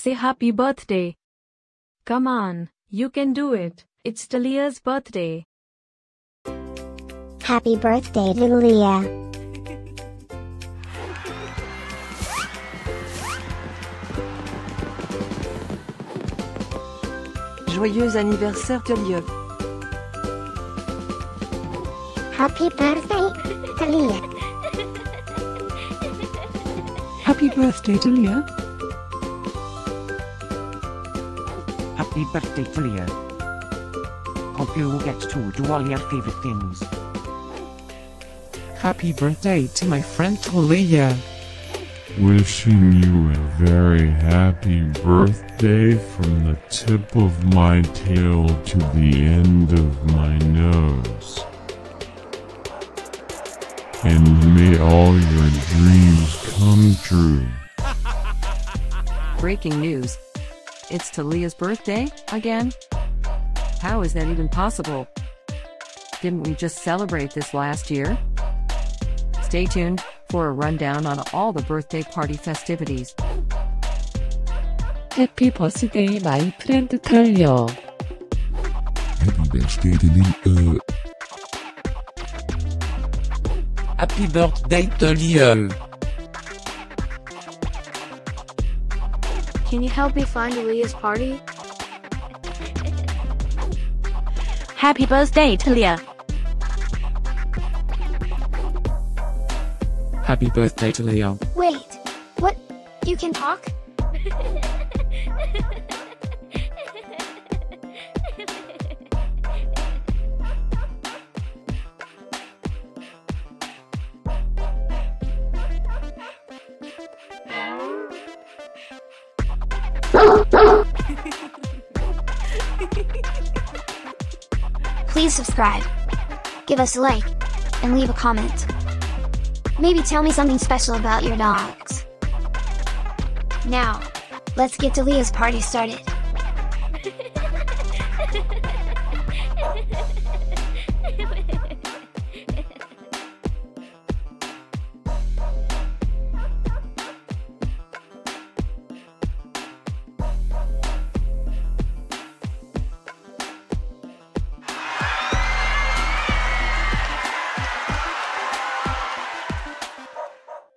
Say happy birthday. Come on, you can do it. It's Thalia's birthday. Happy birthday Thalia. Joyeux anniversaire Thalia. Happy birthday Thalia. Happy birthday to Happy birthday Thalia. Hope you will get to do all your favorite things. Happy birthday to my friend Thalia. Wishing you a very happy birthday from the tip of my tail to the end of my nose. And may all your dreams come true. Breaking news. It's Thalia's birthday, again? How is that even possible? Didn't we just celebrate this last year? Stay tuned for a rundown on all the birthday party festivities. Happy birthday my friend Thalia. Happy birthday Thalia. Uh, Happy birthday Thalia. Can you help me find Leah's party? Happy birthday, Thalia. Happy birthday Thalia. Wait, what? You can talk? Please subscribe, give us a like, and leave a comment. Maybe tell me something special about your dogs. Now, let's get Thalia's party started.